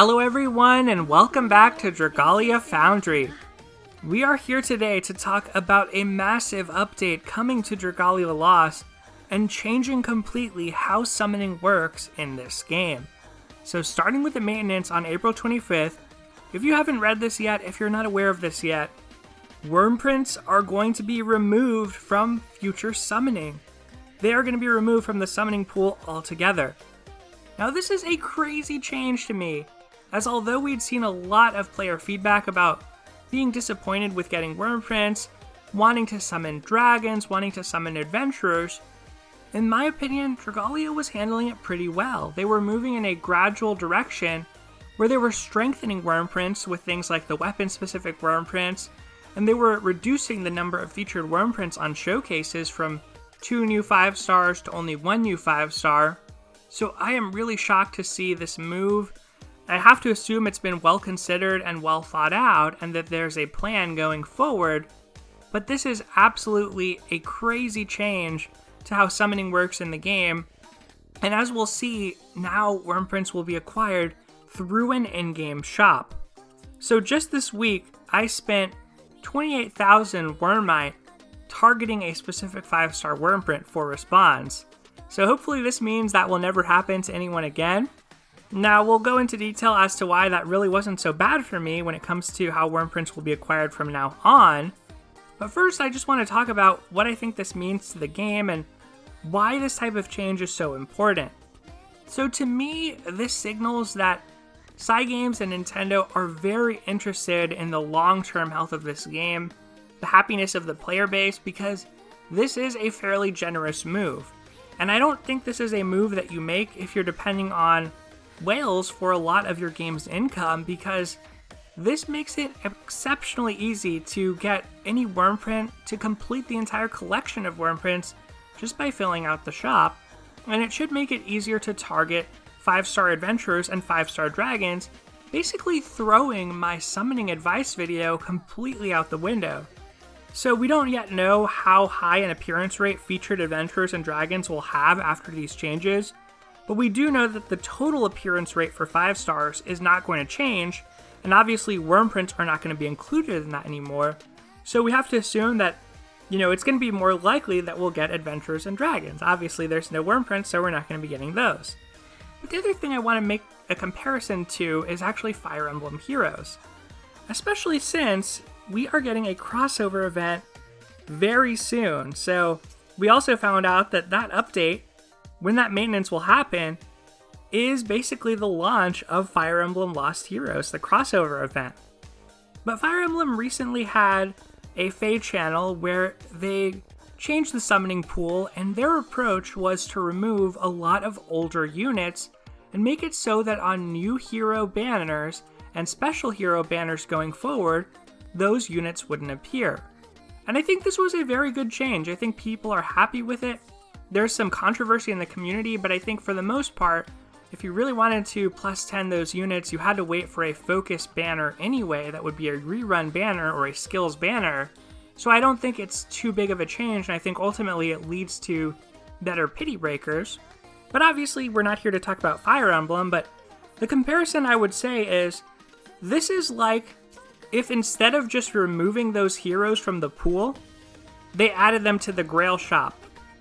Hello, everyone, and welcome back to Dragalia Foundry. We are here today to talk about a massive update coming to Dragalia Lost and changing completely how summoning works in this game. So, starting with the maintenance on April 25th, if you haven't read this yet, if you're not aware of this yet, Wyrmprints are going to be removed from future summoning. They are going to be removed from the summoning pool altogether. Now, this is a crazy change to me, as although we'd seen a lot of player feedback about being disappointed with getting Wyrmprints, wanting to summon dragons, wanting to summon adventurers, in my opinion, Dragalia was handling it pretty well. They were moving in a gradual direction where they were strengthening Wyrmprints with things like the weapon specific Wyrmprints, and they were reducing the number of featured Wyrmprints on showcases from two new 5 stars to only one new 5 star. So I am really shocked to see this move. I have to assume it's been well considered and well thought out, and that there's a plan going forward. But this is absolutely a crazy change to how summoning works in the game. And as we'll see, now Wyrmprints will be acquired through an in game shop. So just this week, I spent 28,000 Wyrmite targeting a specific 5 star Wyrmprint for respawns. So hopefully, this means that will never happen to anyone again. Now, we'll go into detail as to why that really wasn't so bad for me when it comes to how Wyrmprints will be acquired from now on. But first, I just want to talk about what I think this means to the game and why this type of change is so important. So, to me, this signals that Cygames and Nintendo are very interested in the long term health of this game, the happiness of the player base, because this is a fairly generous move. And I don't think this is a move that you make if you're depending on whales for a lot of your game's income, because this makes it exceptionally easy to get any Wyrmprint to complete the entire collection of Wyrmprints just by filling out the shop, and it should make it easier to target 5 star adventurers and 5 star dragons, basically throwing my summoning advice video completely out the window. So we don't yet know how high an appearance rate featured adventurers and dragons will have after these changes, but we do know that the total appearance rate for 5 stars is not going to change, and obviously Wyrmprints are not going to be included in that anymore, so we have to assume that you know, it's going to be more likely that we'll get adventurers and dragons. Obviously, there's no Wyrmprints, so we're not going to be getting those. But the other thing I want to make a comparison to is actually Fire Emblem Heroes. Especially since we are getting a crossover event very soon. So, we also found out that that update, when that maintenance will happen, is basically the launch of Fire Emblem Lost Heroes, the crossover event. But Fire Emblem recently had a Feh channel where they changed the summoning pool, and their approach was to remove a lot of older units and make it so that on new hero banners and special hero banners going forward, those units wouldn't appear. And I think this was a very good change. I think people are happy with it. There's some controversy in the community, but I think for the most part, if you really wanted to plus 10 those units, you had to wait for a focus banner anyway that would be a rerun banner or a skills banner. So I don't think it's too big of a change, and I think ultimately it leads to better pity breakers. But obviously, we're not here to talk about Fire Emblem, but the comparison I would say is this is like if instead of just removing those heroes from the pool, they added them to the Grail shop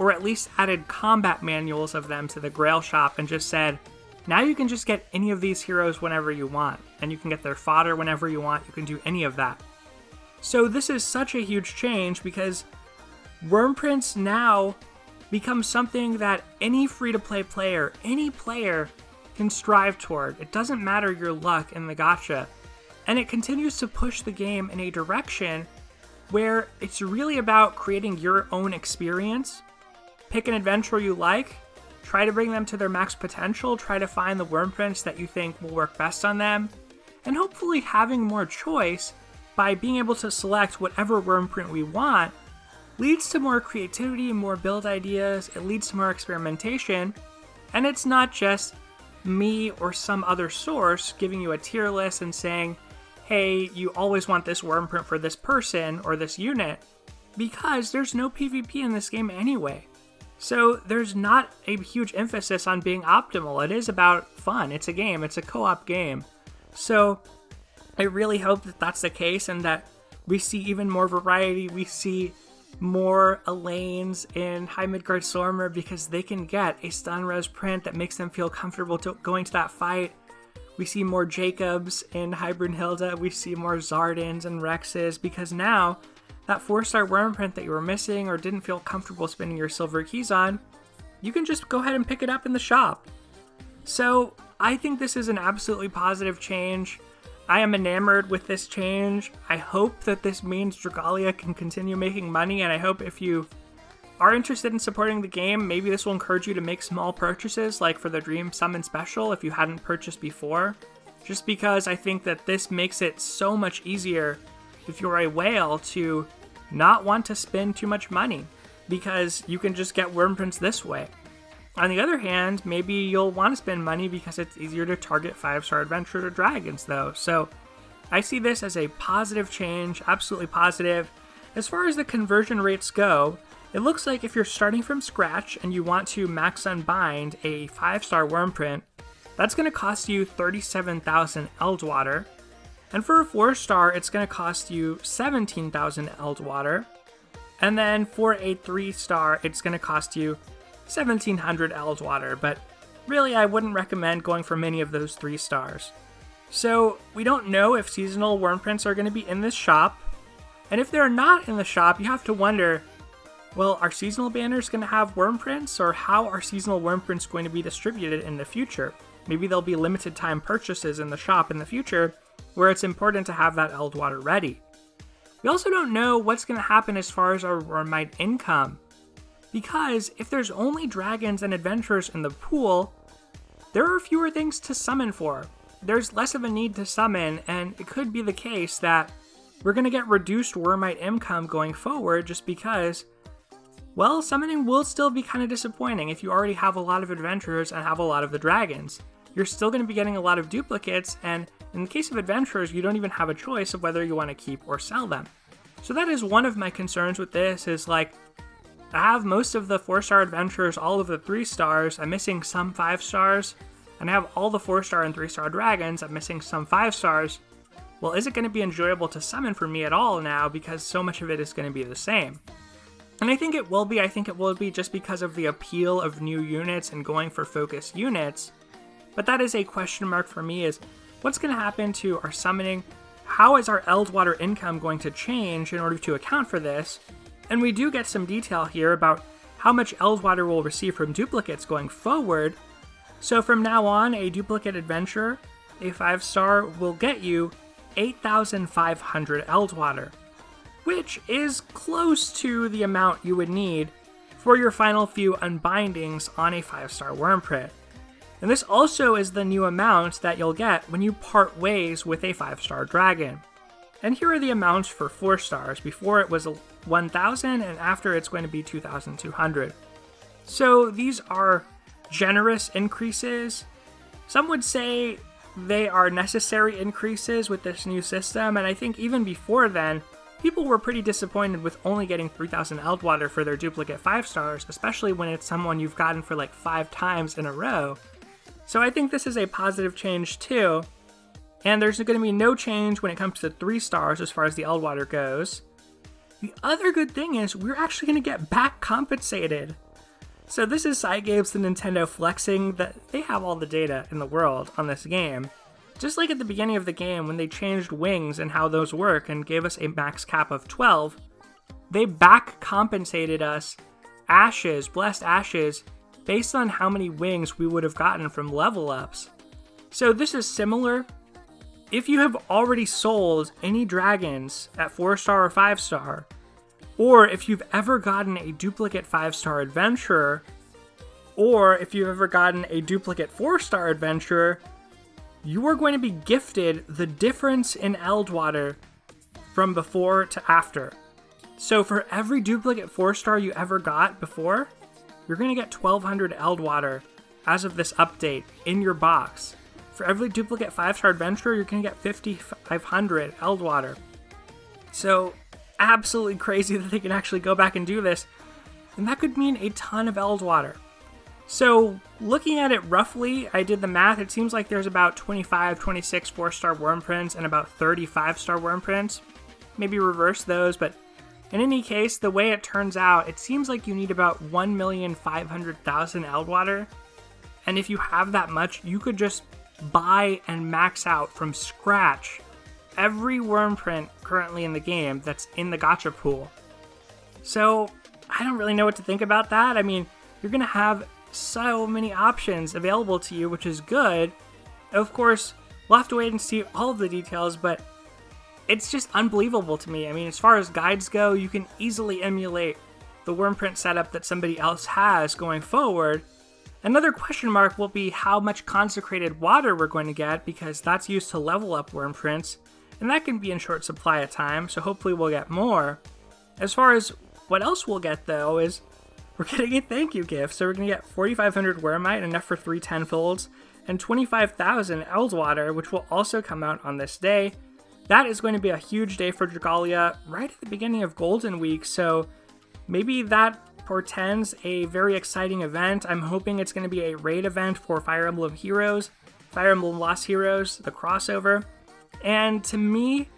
or at least added combat manuals of them to the Grail shop and just said, now you can just get any of these heroes whenever you want, and you can get their fodder whenever you want, you can do any of that. So this is such a huge change because Wyrmprints now become something that any free-to-play player, any player, can strive toward. It doesn't matter your luck in the gacha. And it continues to push the game in a direction where it's really about creating your own experience Pick an adventurer you like, try to bring them to their max potential, try to find the Wyrmprints that you think will work best on them, and hopefully having more choice by being able to select whatever Wyrmprint we want leads to more creativity, more build ideas, it leads to more experimentation, and it's not just me or some other source giving you a tier list and saying, hey, you always want this Wyrmprint for this person or this unit, because there's no PvP in this game anyway. So there's not a huge emphasis on being optimal. It is about fun. It's a game, it's a co op game. So I really hope that that's the case and that we see even more variety. We see more Elaines in High Midgardsormr because they can get a stun res print that makes them feel comfortable to going to that fight. We see more Jacobs in High Brunhilde. We see more Zardins and Rexes because now that four star Wyrmprint that you were missing or didn't feel comfortable spending your silver keys on, you can just go ahead and pick it up in the shop. So I think this is an absolutely positive change. I am enamored with this change. I hope that this means Dragalia can continue making money, and I hope if you are interested in supporting the game, maybe this will encourage you to make small purchases, like for the Dream Summon Special if you hadn't purchased before. Just because I think that this makes it so much easier if you're a whale to not want to spend too much money because you can just get Wyrmprints this way. On the other hand, maybe you'll want to spend money because it's easier to target 5 star adventure or dragons, though. So I see this as a positive change, absolutely positive. As far as the conversion rates go, it looks like if you're starting from scratch and you want to max unbind a 5 star Wyrmprint, that's going to cost you 37,000 Eldwater. And for a 4 star, it's going to cost you 17,000 Eldwater. And then for a 3 star, it's going to cost you 1700 Eldwater, but really I wouldn't recommend going for many of those 3 stars. So we don't know if seasonal Wyrmprints are going to be in this shop, and if they're not in the shop, you have to wonder, well, are seasonal banners going to have Wyrmprints, or how are seasonal Wyrmprints going to be distributed in the future? Maybe there'll be limited time purchases in the shop in the future, where it's important to have that Eldwater ready. We also don't know what's going to happen as far as our Wyrmite income. Because if there's only dragons and adventurers in the pool, there are fewer things to summon for. There's less of a need to summon, and it could be the case that we're going to get reduced Wyrmite income going forward just because, well, summoning will still be kind of disappointing if you already have a lot of adventurers and have a lot of the dragons. You're still going to be getting a lot of duplicates, and in the case of adventurers, you don't even have a choice of whether you want to keep or sell them. So that is one of my concerns with this is like I have most of the 4-star adventurers, all of the 3 stars, I'm missing some 5 stars, and I have all the 4-star and 3-star dragons, I'm missing some 5 stars. Well, is it going to be enjoyable to summon for me at all now because so much of it is going to be the same? And I think it will be, I think it will be just because of the appeal of new units and going for focus units. But that is a question mark for me is what's going to happen to our summoning? How is our Eldwater income going to change in order to account for this? And we do get some detail here about how much Eldwater will receive from duplicates going forward. So from now on, a duplicate adventure, a 5 star, will get you 8,500 Eldwater, which is close to the amount you would need for your final few unbindings on a 5 star Wyrmprint. And this also is the new amount that you'll get when you part ways with a 5 star dragon. And here are the amounts for 4 stars. Before it was 1,000, and after it's going to be 2,200. So these are generous increases. Some would say they are necessary increases with this new system, and I think even before then, people were pretty disappointed with only getting 3,000 Eldwater for their duplicate 5 stars, especially when it's someone you've gotten for like 5 times in a row. So I think this is a positive change too. And there's going to be no change when it comes to 3 stars as far as the Eldwater goes. The other good thing is we're actually going to get back compensated. So this is Cygames and Nintendo flexing that they have all the data in the world on this game. Just like at the beginning of the game when they changed wings and how those work and gave us a max cap of 12, they back compensated us ashes, blessed ashes, based on how many wings we would have gotten from level ups. So this is similar if you have already sold any dragons at 4 star or 5 star, or if you've ever gotten a duplicate 5 star adventurer, or if you've ever gotten a duplicate 4 star adventurer, you are going to be gifted the difference in Eldwater from before to after. So for every duplicate 4 star you ever got before, you're going to get 1200 Eldwater as of this update in your box. For every duplicate 5-star adventurer, you're going to get 5,500 Eldwater. So, absolutely crazy that they can actually go back and do this. And that could mean a ton of Eldwater. So, looking at it roughly, I did the math. It seems like there's about 25, 26 four star Wyrmprints and about 35 star Wyrmprints. Maybe reverse those, but in any case, the way it turns out, it seems like you need about 1,500,000 Eldwater. And if you have that much, you could just buy and max out from scratch every Wyrmprint currently in the game that's in the gacha pool. So, I don't really know what to think about that. I mean, you're going to have so many options available to you, which is good. Of course, we'll have to wait and see all of the details, but it's just unbelievable to me. I mean, as far as guides go, you can easily emulate the Wyrmprint setup that somebody else has going forward. Another question mark will be how much consecrated water we're going to get, because that's used to level up Wyrmprints, and that can be in short supply at times, so hopefully we'll get more. As far as what else we'll get, though, is we're getting a thank you gift. So we're going to get 4,500 Wyrmite, enough for three tenfolds, and 25,000 Eldwater, which will also come out on this day. That is going to be a huge day for Dragalia right at the beginning of Golden Week, so maybe that portends a very exciting event. I'm hoping it's going to be a raid event for Fire Emblem Heroes, Fire Emblem Lost Heroes, the crossover. And to me,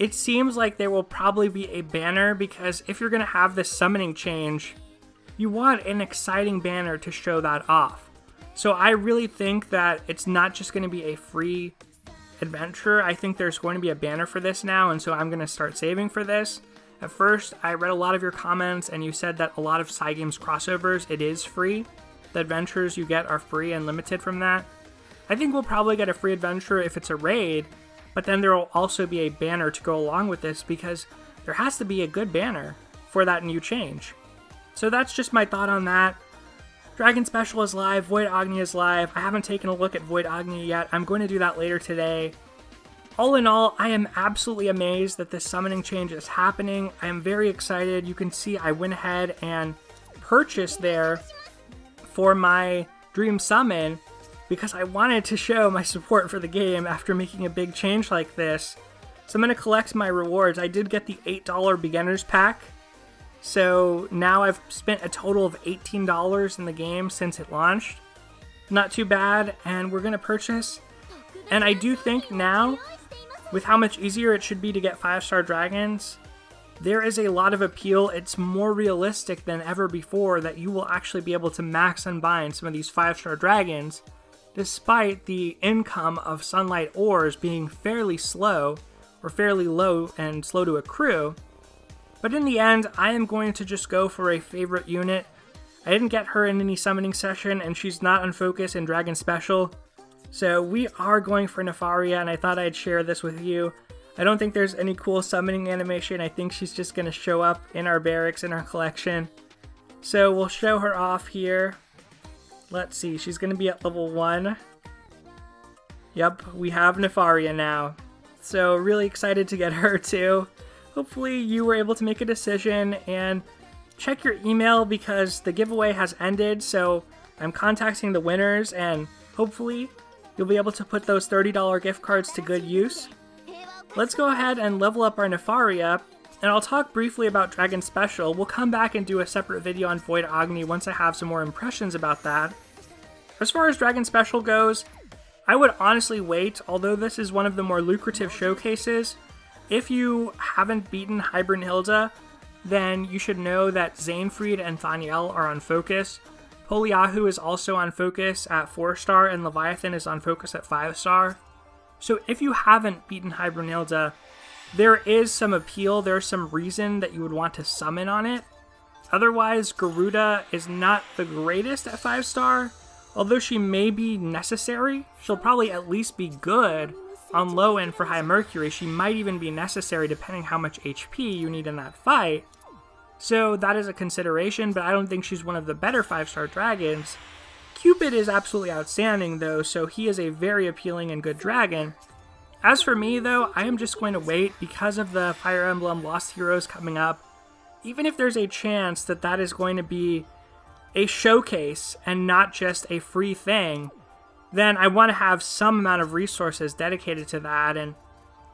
it seems like there will probably be a banner because if you're going to have this summoning change, you want an exciting banner to show that off. So I really think that it's not just going to be a free adventure. I think there's going to be a banner for this now, and so I'm going to start saving for this. At first, I read a lot of your comments, and you said that a lot of Cygames crossovers, it is free. The adventures you get are free and limited from that. I think we'll probably get a free adventure if it's a raid, but then there will also be a banner to go along with this because there has to be a good banner for that new change. So that's just my thought on that. Dragon Special is live, Void Agni is live. I haven't taken a look at Void Agni yet. I'm going to do that later today. All in all, I am absolutely amazed that this summoning change is happening. I am very excited. You can see I went ahead and purchased there for my Dream Summon because I wanted to show my support for the game after making a big change like this. So I'm going to collect my rewards. I did get the $8 beginner's pack so now I've spent a total of $18 in the game since it launched. Not too bad, and we're going to purchase. And I do think now, with how much easier it should be to get 5-star dragons, there is a lot of appeal. It's more realistic than ever before that you will actually be able to max unbind some of these 5-star dragons, despite the income of sunlight ores being fairly slow, or fairly low and slow to accrue. But in the end, I am going to just go for a favorite unit. I didn't get her in any summoning session, and she's not on focus in Dragon Special. So we are going for Nefaria, and I thought I'd share this with you. I don't think there's any cool summoning animation. I think she's just going to show up in our barracks in our collection. So we'll show her off here. Let's see, she's going to be at level 1. Yep, we have Nefaria now. So really excited to get her too hopefully you were able to make a decision and check your email because the giveaway has ended. So I'm contacting the winners and hopefully you'll be able to put those $30 gift cards to good use. Let's go ahead and level up our Nefaria and I'll talk briefly about Dragon Special. We'll come back and do a separate video on Void Agni once I have some more impressions about that. As far as Dragon Special goes, I would honestly wait, although this is one of the more lucrative showcases, if you haven't beaten High Brunhilde, then you should know that Xainfried and Thaniel are on focus. Poliahu is also on focus at 4 star, and Leviathan is on focus at 5 star. So if you haven't beaten High Brunhilde, there is some appeal, there's some reason that you would want to summon on it. Otherwise, Garuda is not the greatest at 5 star. Although she may be necessary, she'll probably at least be good on low end for High Mercury, she might even be necessary depending how much HP you need in that fight. So that is a consideration, but I don't think she's one of the better 5-star dragons. Cupid is absolutely outstanding though, so he is a very appealing and good dragon. As for me though, I am just going to wait because of the Fire Emblem Lost Heroes coming up. Even if there's a chance that that is going to be a showcase and not just a free thing, then I want to have some amount of resources dedicated to that, and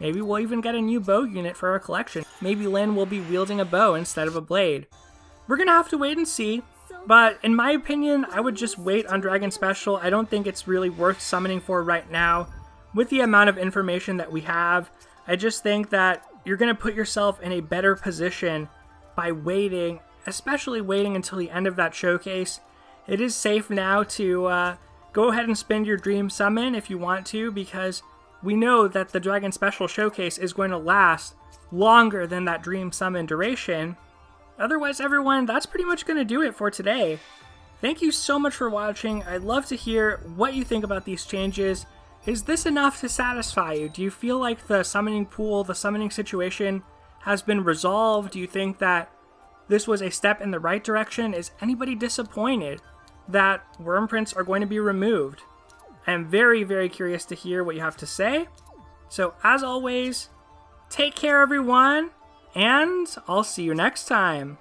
maybe we'll even get a new bow unit for our collection. Maybe Lyn will be wielding a bow instead of a blade. We're going to have to wait and see. But in my opinion, I would just wait on Dragon Special. I don't think it's really worth summoning for right now. With the amount of information that we have, I just think that you're going to put yourself in a better position by waiting, especially waiting until the end of that showcase. It is safe now to uh, go ahead and spend your Dream Summon if you want to, because we know that the Dragon Special Showcase is going to last longer than that Dream Summon duration. Otherwise, everyone, that's pretty much going to do it for today. Thank you so much for watching. I'd love to hear what you think about these changes. Is this enough to satisfy you? Do you feel like the summoning pool, the summoning situation has been resolved? Do you think that this was a step in the right direction? Is anybody disappointed that Wyrmprints are going to be removed? I am very, very curious to hear what you have to say. So, as always, take care, everyone, and I'll see you next time.